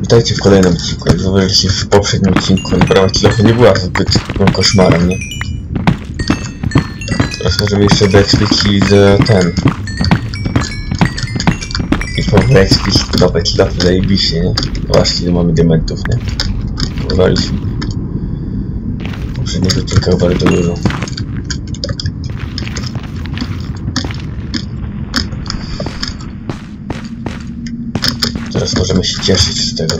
Witajcie w kolejnym odcinku. Jak zauważyliście w poprzednim odcinku, sprawa kilofy nie była zbyt koszmarem, nie? Teraz możemy jeszcze doekspić i ten... I po wyekspić nowe kilofy zajebiście, nie? Właśnie, ile mamy diamentów, nie? Uwaliśmy. W poprzednich odcinkach bardzo dużo. Teraz możemy się cieszyć z tego.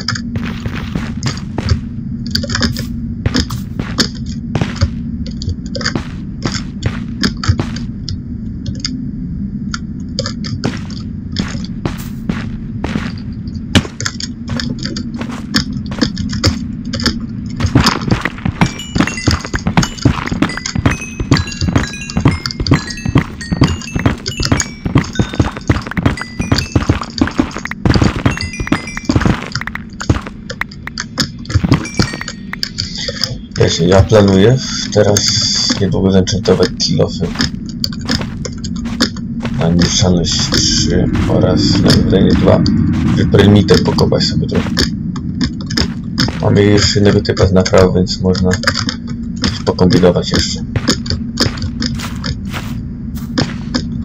Wiecie, ja planuję teraz niedługo zenchantować kilofy. Na niszczalność 3 oraz na wydanie 2. Perimeter pokopać sobie trochę. Mamy już innego typa z naprawy, więc można pokombinować jeszcze.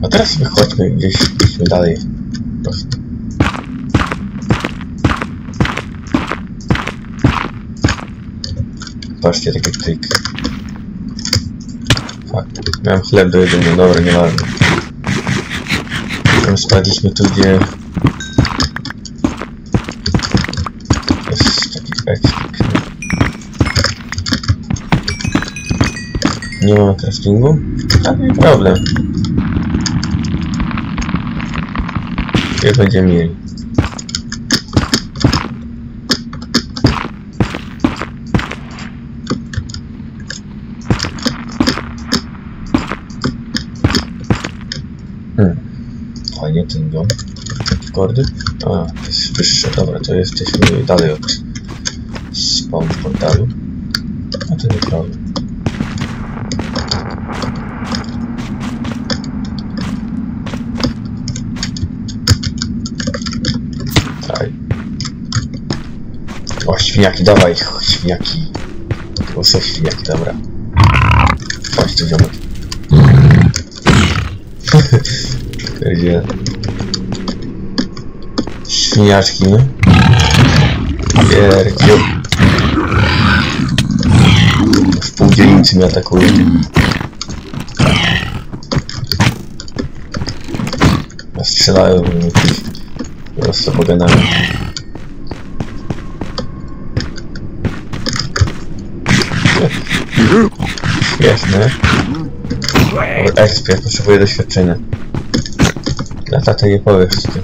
A teraz wychodźmy gdzieś, idźmy dalej. Patrzcie, taki trik. Fuck. Miałem chleb do jedzenia, dobra, nieważne. Potem spadliśmy tu, gdzie... Jest taki ekspik. Nie mamy craftingu? Żaden problem. Gdzie będziemy mieli? Fajnie ten dom. Kordy? A, to jest wyższe. Dobra, to jesteśmy dalej od spawn portalu. A to nieprawda. Daj. O, świniaki, dawaj, świniaki. To są świniaki, dobra. Chodź tu, ziomek. Gdzie? Świniaczki, no? Pierdziu. W pół dzielnicy mnie atakują. A Strzelają jakieś prosto poganami. Śmieszne. Ale ekspert potrzebuje doświadczenia. Na tatę nie powiesz z tym.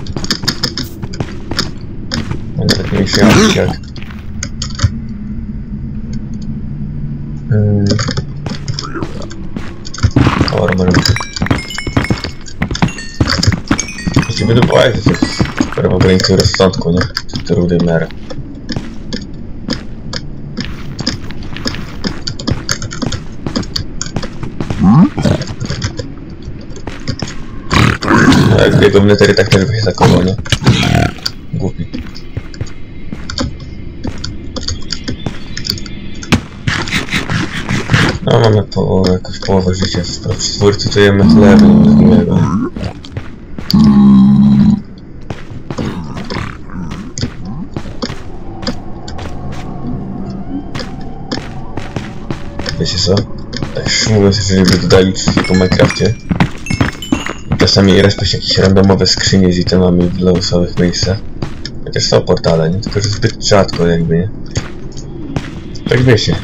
Ja Nawet nie myślałem jak. Hmm. Dobra, może być. Jeśli wydobywałeś, to jest prawo granicy rozsądku, nie? To rudy miarę. Jak biegłem na tery, tak też by się zakował, nie? Głupi. No, mamy połowę, jakąś połowę życia. W stwórcy to jemy chleb, innego. Wiecie co? Tak mówiąc, jeżeli by dodali wszystkie po Minecrafcie, Czasami respią jakieś randomowe skrzynie z itemami w losowych miejscach. Chociaż są portale, nie? Tylko, że zbyt rzadko jakby, nie? Tak wiecie.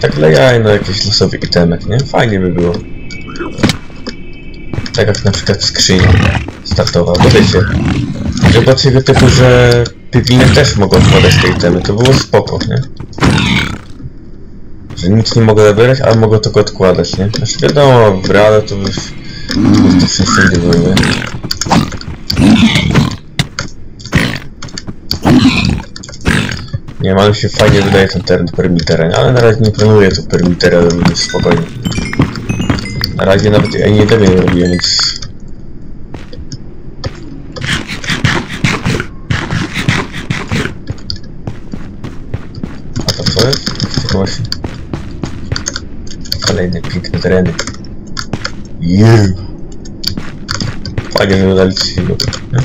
Tak dla no jakiś losowy itemek, nie? Fajnie by było. Tak jak na przykład skrzynia startowa, bo wiecie. Że do tego typu, że pigwiny też mogą odkładać te itemy, to było spoko, nie? Że nic nie mogę zabierać, ale mogą tylko odkładać, nie? Znaczy wiadomo, w reale to już wszyscy były. Nie ale się fajnie wydaje ten teren perimetera, ale na razie nie planuję tu perimetera robić spokojnie. Na razie nawet ja nie tego nie robiłem, więc... Co jest? Właśnie. Kolejne piękne tereny. Jeee. Fajnie mi udali coś takiego. nie?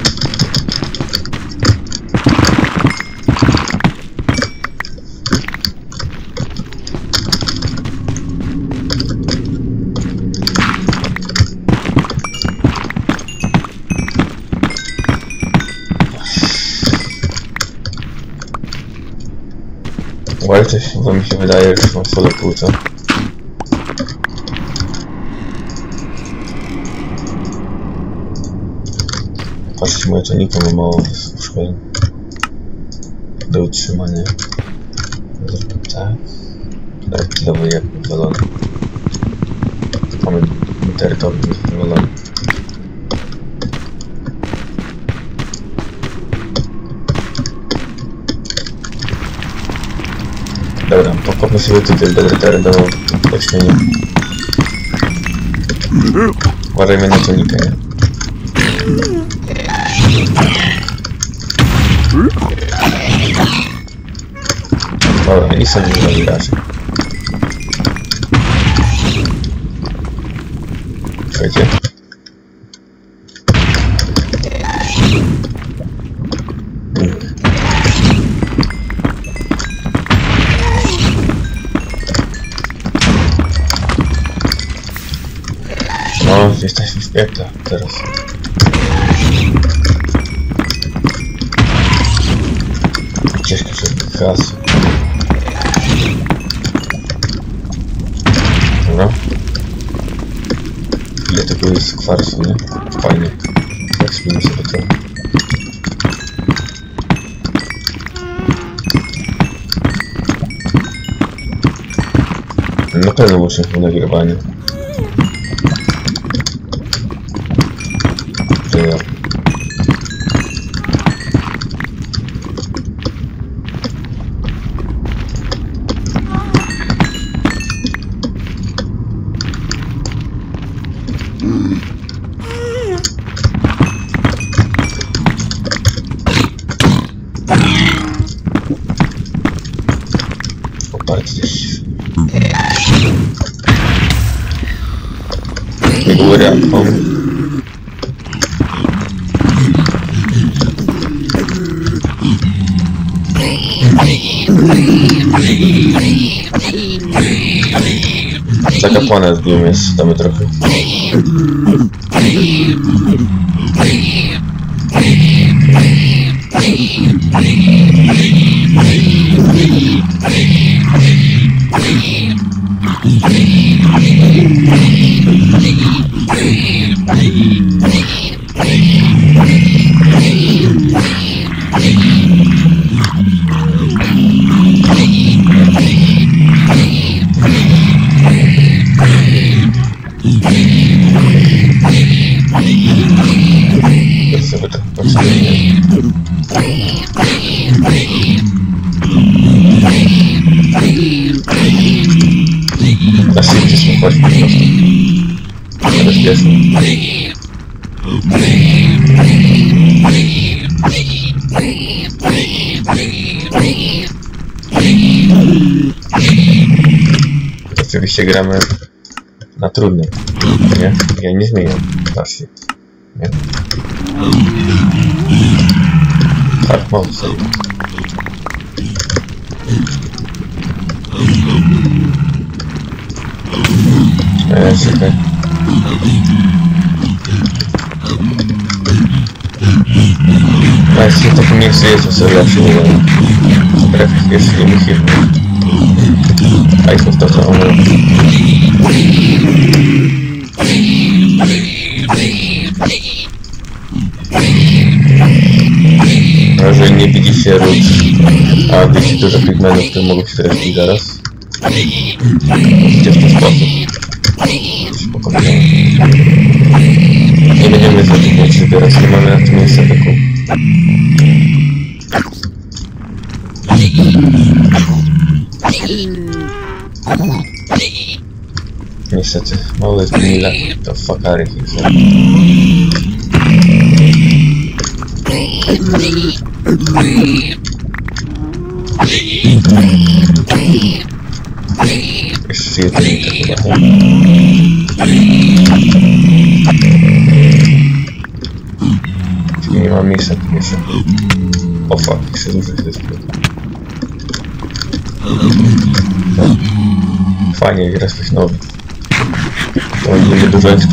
Uważaj, coś, bo mi się wydaje, że mam solo płuca. Patrzcie, moje tonika ma mało wysuszeń do utrzymania. Zróbmy tak. Tak, kilowy jak wywalony. Mamy terytorium wywalone. Dobra, pokopmy sobie tutaj terytorium do śmienia. Uważajmy na są nie raczej. Słuchajcie. No, jesteśmy w piekle teraz. Ścieżka przez has. Dobra. Ile tego jest kwarcu, nie? Fajnie. Tak zmienimy sobie to. Na pewno muszę w Hum. Zakapłane w nim jest, damy trochę. To sobie trochę potrzebuje. Na szybcie są chodź po prostu. Niebezpieczne. Oczywiście gramy na trudnym, nie? Ja nie zmieniam wersji, nie? Hard mode sobie. Eee, czekaj. A jeśli w takim miejscu jest, to sobie lepszy nie wiem. Wbrew jest nie musi. A i to to co on A Jeżeli nie widzi się róż, a widzi dużo pigmentów, które mogą się trafić zaraz. Idzie w ten sposób. Spokojnie. Nie będziemy zatrudniać wybierać, nie mamy na tym miejsca taką. Niestety, małe mile to fakary są. Nie ma miejsca tu jeszcze. O fuck, jeszcze dużo się. Fajnie, raz coś nowy. To będzie dużo coś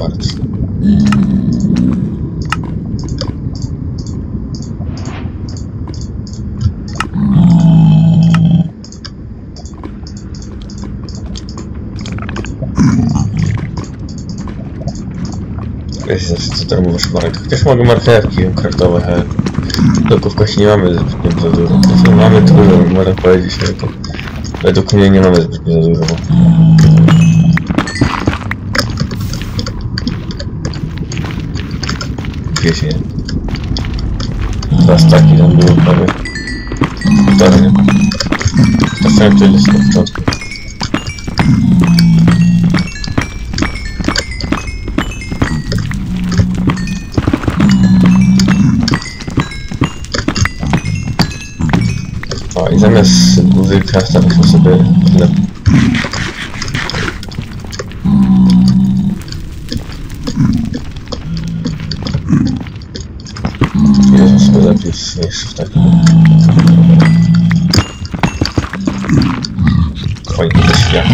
to zawsze co tam mówisz, Marek. Chociaż mogę marchewki kraftowe, ale bloków kości nie mamy zbytnio za dużo. Znaczy, mamy dużo, można powiedzieć, ale to według mnie nie mamy zbytnio za dużo. Wiecie, nie? Dwa staki tam było prawie. Półtora, nie? Trafiłem tyle z na początku. O, i zamiast buzy krafta weźmy sobie chleb. Lepiej jeszcze w takim... Koń do świata.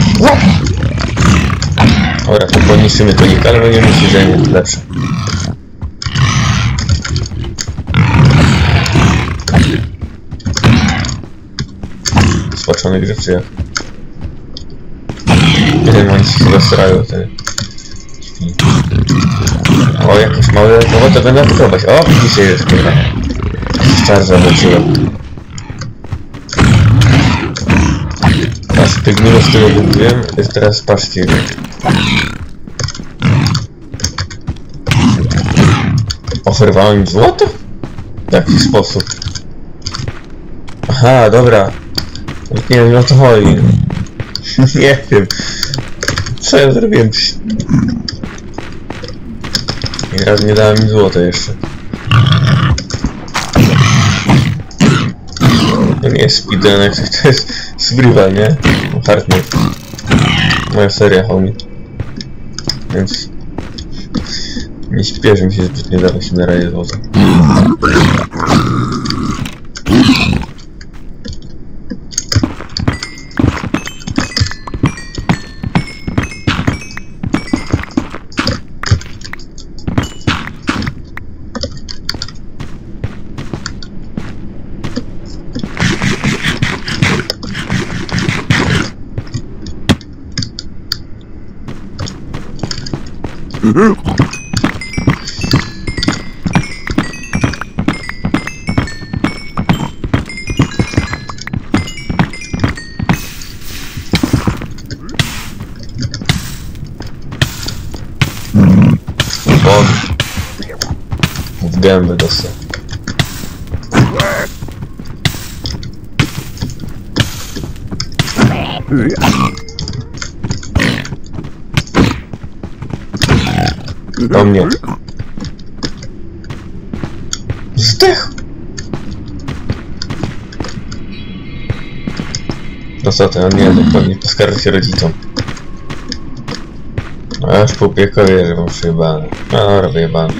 Dobra, to podniesiemy konika, ale będziemy siedzenie lepsze. Spaczony grzewczy jak. Nie wiem, oni się chyba starają te. O, jakieś małe roboty będę atakować. O, widzicie, jest kurwa. Czar zawróciłem. Teraz tych minut, z buduję, jest teraz patrzcie. Oferowałem im złoto? W jaki sposób? Aha, dobra. Nie wiem o co chodzi. Nie wiem. Co ja zrobiłem? I raz nie dałem mi złota jeszcze. Nie jest speedrun, jak coś to jest survival, nie? Hardcore. Moja seria, homie. Więc... Nie śpieszę się zbytnio dawać mi na razie złota. Do mnie. Zdech! No co ty, on nie, no, nie poskarży się rodzicom. No aż po piekowie, że mam przejebane. No dobra, wyjebane.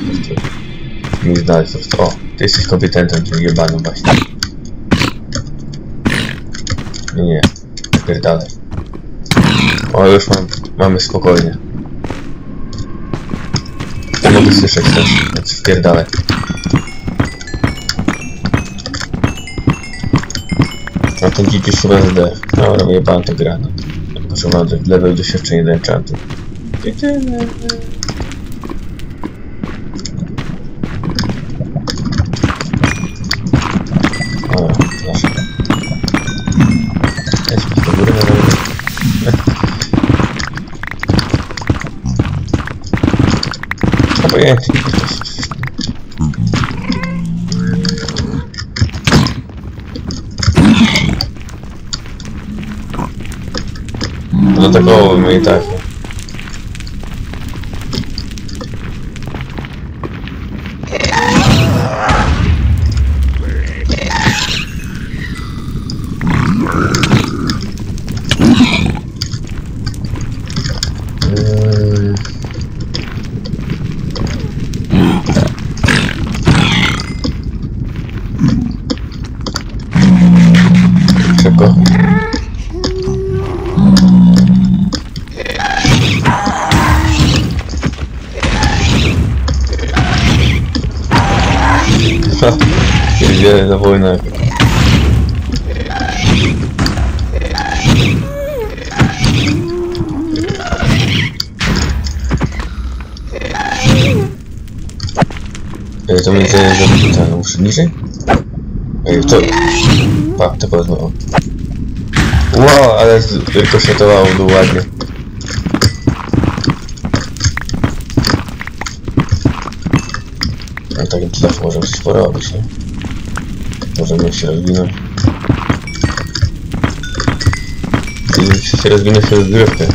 Mi znaleźć po prostu. O, ty jesteś kompetentem, czyli jebanym właśnie. Nie, nie. Pierdalej. O, już mam, mamy spokojnie. Nie mogę słyszeć też, więc wpierdalaj. A ten dziki chyba zdech. No, robię pan to gra. No. Potrzebowałem level doświadczenia do enchantu. Tyle. Obojętnie. to jest- Do tego my to że ten, muszę niżej? Ej, to... Pa, to powiedzmy, o. Wow, ale rykoszytowało to ładnie. No takim tlef możemy coś porobić, nie? Możemy się rozwinąć. I się rozwinąć się rozgrywkę.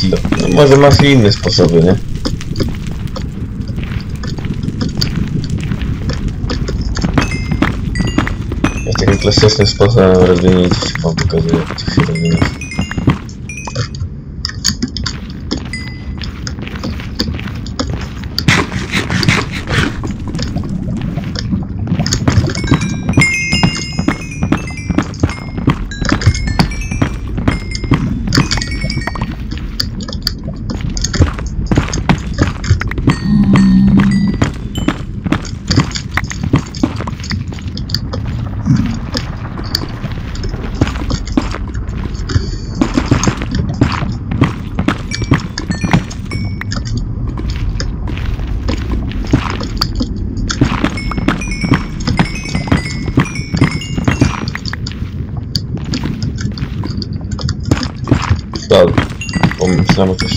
Kilo. No może masz inne sposoby, nie? Ja takim klasycznym sposobem rozwinięcia się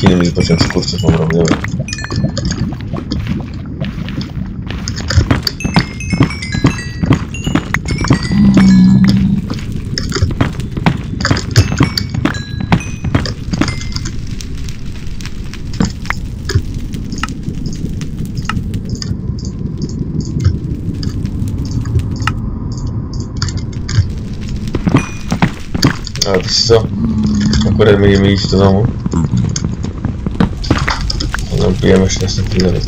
Pomyślałem o coś innym i pociąg z kursów mam robił. A wiesz co? Akurat będziemy iść do domu. No, bijemy jeszcze następny level.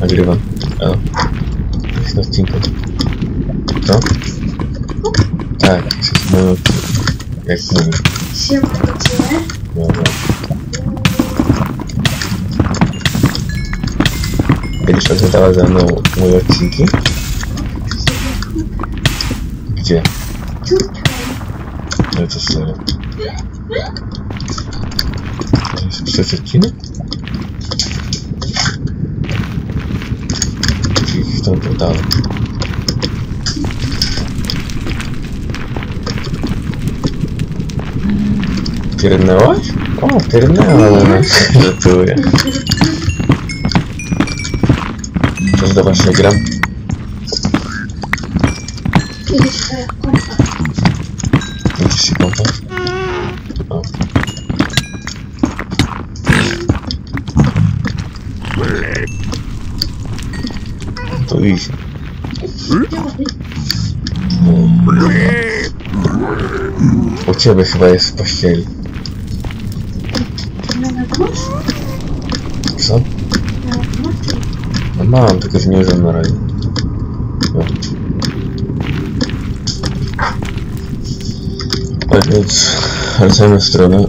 Nagrywam. Elo. Jest na odcinku. Co? Tak, jest w moim odcinku. Jak mówisz. Siema do ciebie. Dobra. Będziesz oglądała ze mną moje odcinki? Gdzie? Tutaj. Ale to serio. To jest trzeci odcinek? Czyli w tym portalu. Pierdnęłaś? O, pierdnęła. Żartuję. Coś do właśnie gram? U ciebie chyba jest w pościeli. Co? No mam, tylko że nie używam na razie. No. Tak więc wracamy w stronę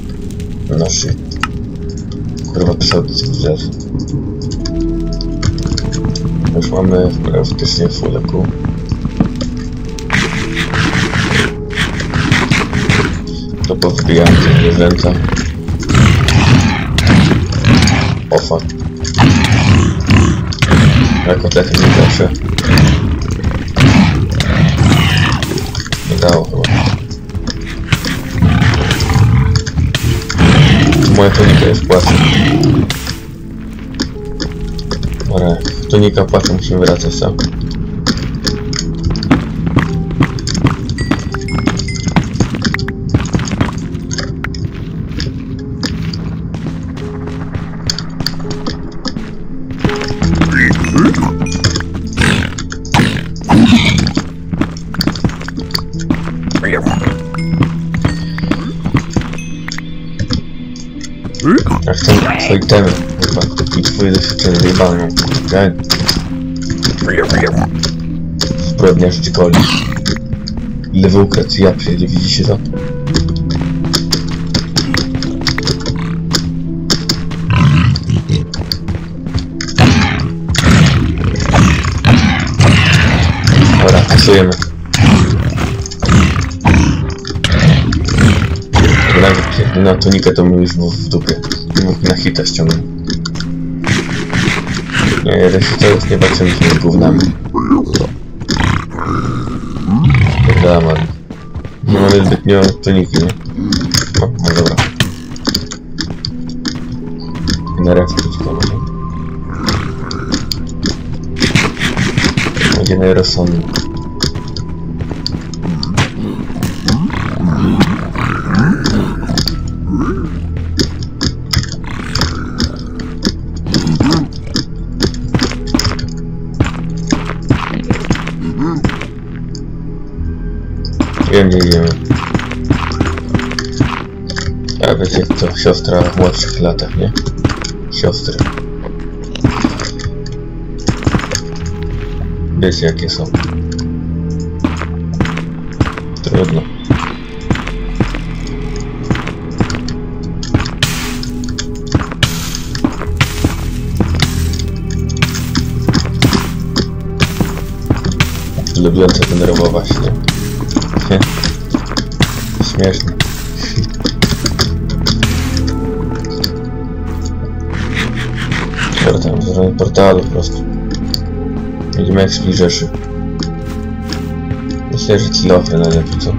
naszej kurwa pseudo-cywilizacji. Już mamy praktycznie full EQ. To powbijamy te zwierzęta. O fuck. Na kotlety nie zawsze. Nie dało chyba. Moja tunika jest płacą. Tunika płacą musimy wracać sam. Jak ten twój temy, kurwa. I twoje doświadczenie zajebane. Ja... Zbrodniarz czy koli. Ile wy ukradł, ja przecież widzicie to? Dobra, kasujemy. Nawet na tunikę to my już w dupie. Na hita ściągnął. Nie, jeden się już nie patrzymy tymi gównami. Ładnie. Nie mamy zbytnio tuniki, nie? No, no dobra. Na ręce to może. Będzie najrozsądniej. Wiem, gdzie idziemy. A wiecie co, siostra w młodszych latach, nie? Siostry. Wiecie jakie są. Trudno. Lubiące denerwować, nie? Śmieszne. Dobra, tam zrobię portalu po prostu. Będziemy jak Rzeszy. Myślę, że kilofy najlepiej, co?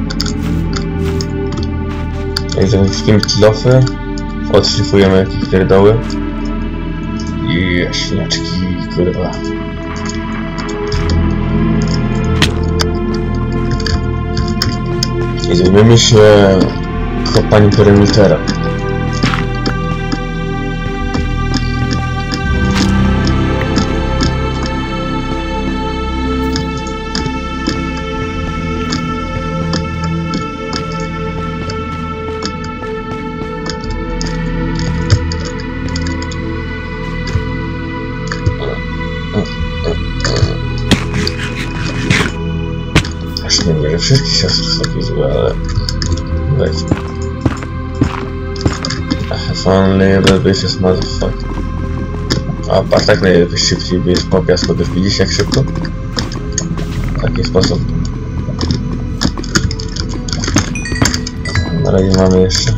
Jak zamówimy kilofy, odszlifujemy jakieś pierdoły i jaśniaczki, kurwa. I zajmiemy się kopaniem perimetera. I have only a vicious motherfucker. A patrz tak najlepiej szybciej jest po piasku, też widzisz jak szybko? W taki sposób. Na razie mamy jeszcze...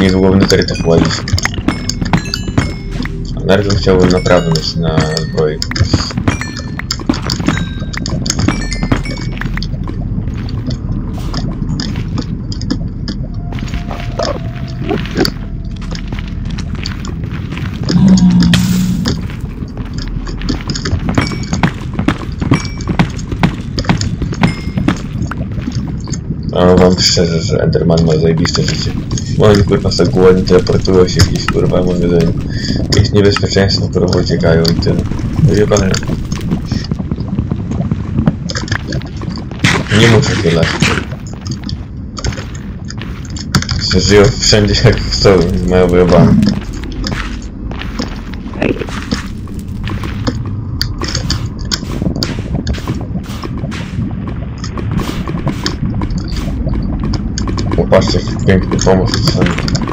Niedługo w neterytach łazić. Bardzo chciałbym naprawdę mieć na zbroi. Wam szczerze, że Enderman ma zajebiste życie. Oni kurwa sobie głodni teleportują się gdzieś kurwa, mówię, że jakieś jest niebezpieczeństwo, krowy uciekają i tyle. Wyjebane. Nie muszę. Że żyją wszędzie jak chcą, mają wyjebane. I think it's almost the same.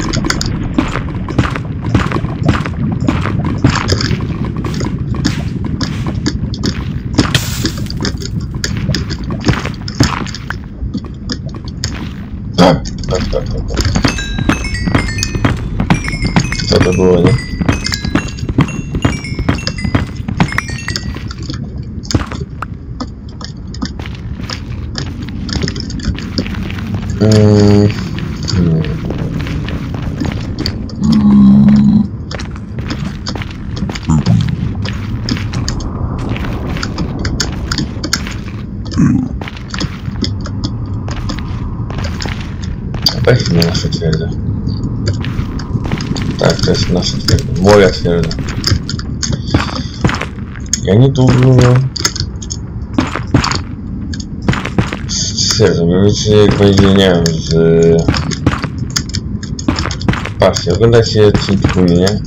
Ja niedługo... Stwierdzam, mianowicie jak będzie, nie wiem, z... Patrzcie, oglądajcie odcinki nie?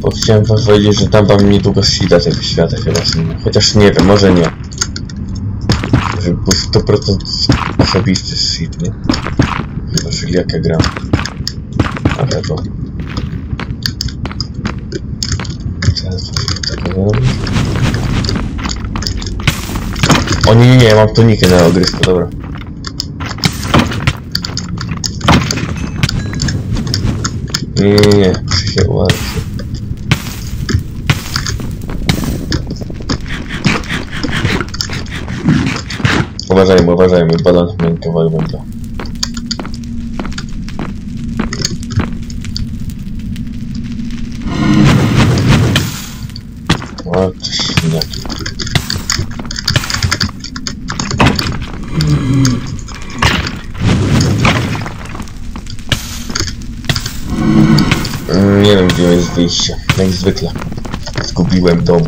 Bo chciałem wam powiedzieć, że tam wam niedługo sida tego świata chyba są. Chociaż nie wiem, może nie. Żeby był 100% osobisty seed, nie? Chyba, że jak ja gram. A tego. Robić? O nie, nie, nie, mam tonikę na ogrysku, dobra. Nie, nie, nie, się uważać. Uważajmy, uważajmy, balans miękkował będę. Nie wiem gdzie jest wyjście, jak zwykle. Zgubiłem dom.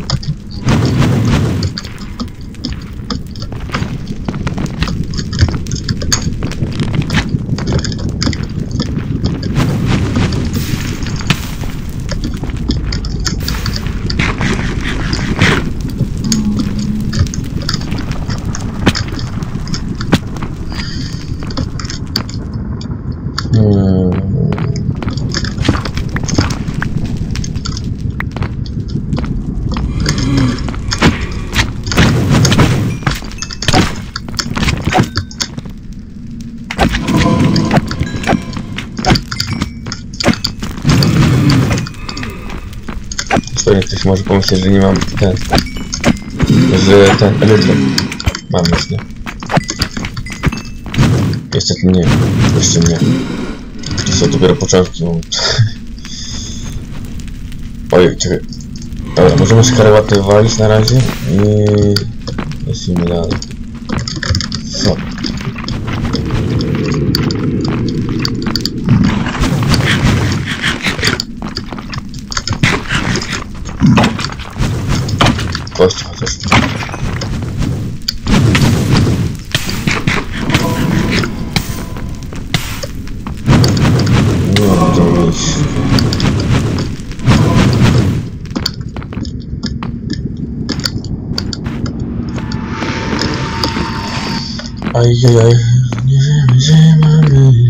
Może pomyśleć, że nie mam ten... że ten elektro mam nie? Niestety nie, jeszcze nie. To są dopiero początki. no. Ojej, czekaj. Dobra, możemy skarabatę wywalić na razie i... Lecimy dalej. Ajajaj, nie wiemy gdzie mamy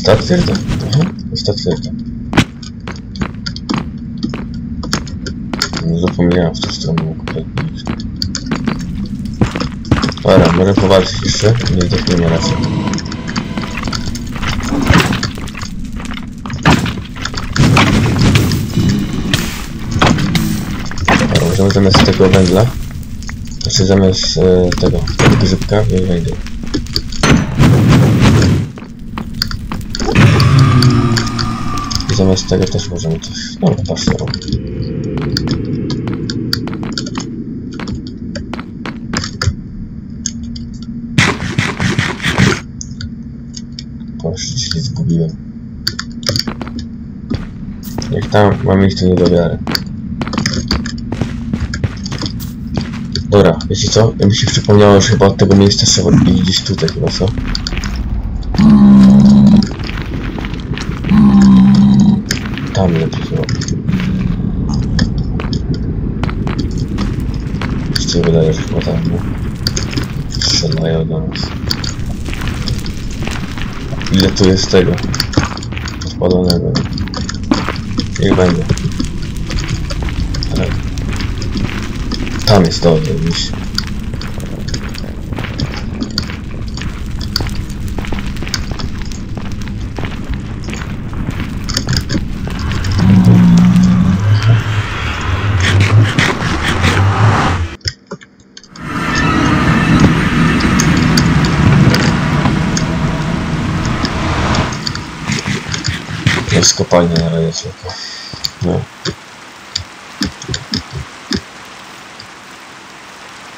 usta twierdza. Aha, mhm, usta twierdza. Zapomniałem w tą stronę kompletnie iść. Dobra, możemy powalczyć jeszcze, nie zdechniemy raczej. Dobra, możemy zamiast tego węgla, znaczy zamiast e, tego, tego grzybka, wziąć węgiel. Zamiast tego też możemy coś, no patrz co robię. O, się zgubiłem. Jak tam mam miejsce nie do wiary. Dobra, wiecie co? Ja mi się przypomniało, że chyba od tego miejsca trzeba iść gdzieś tutaj chyba, co? Tam lepiej chyba. Się wydaje, że chyba tam, no. Strzelają do nas. Ile tu jest tego? Odpalonego. Niech będzie. Ale... Tam jest to, gdzieś. Jest kopalnia na razie tylko. No.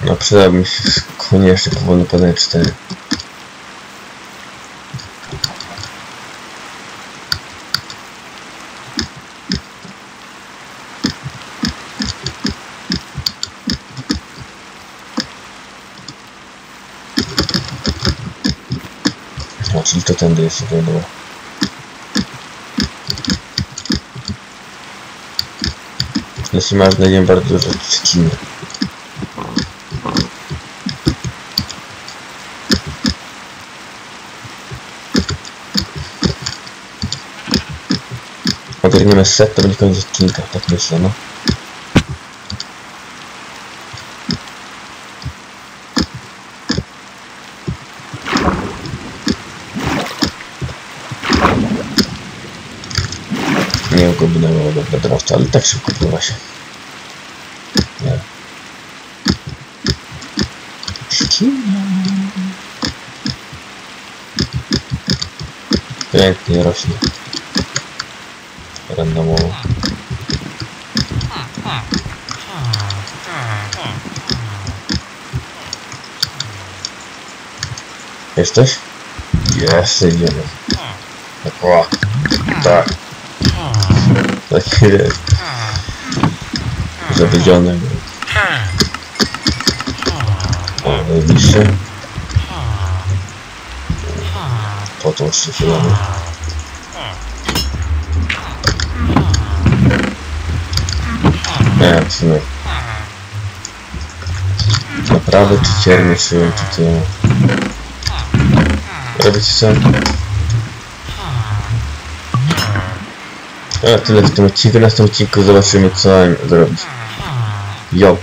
No przydałby się koniecznie powolny podanie 4. No, czyli to tędy jest to. Jeśli masz znajdziemy bardzo dużo trzciny. Ogarniemy set, to będzie koniec odcinka, tak myślę, no. Nie wiem, kombinowałem do drowca, ale tak szybko pływa się. Nie. Trzcina. Pięknie rośnie. Randomowo. Jesteś? Jest, idziemy. Tak, o. Tak. Tak jest. Zawiedziony. O, najbliższy. Potłuszczy chwilami. Nie, w sumie. Naprawy czy ciernie szyją, czy ty... Robicie co? A, tyle w tym odcinku. Następnym odcinku zobaczymy co mam zrobić. Yo!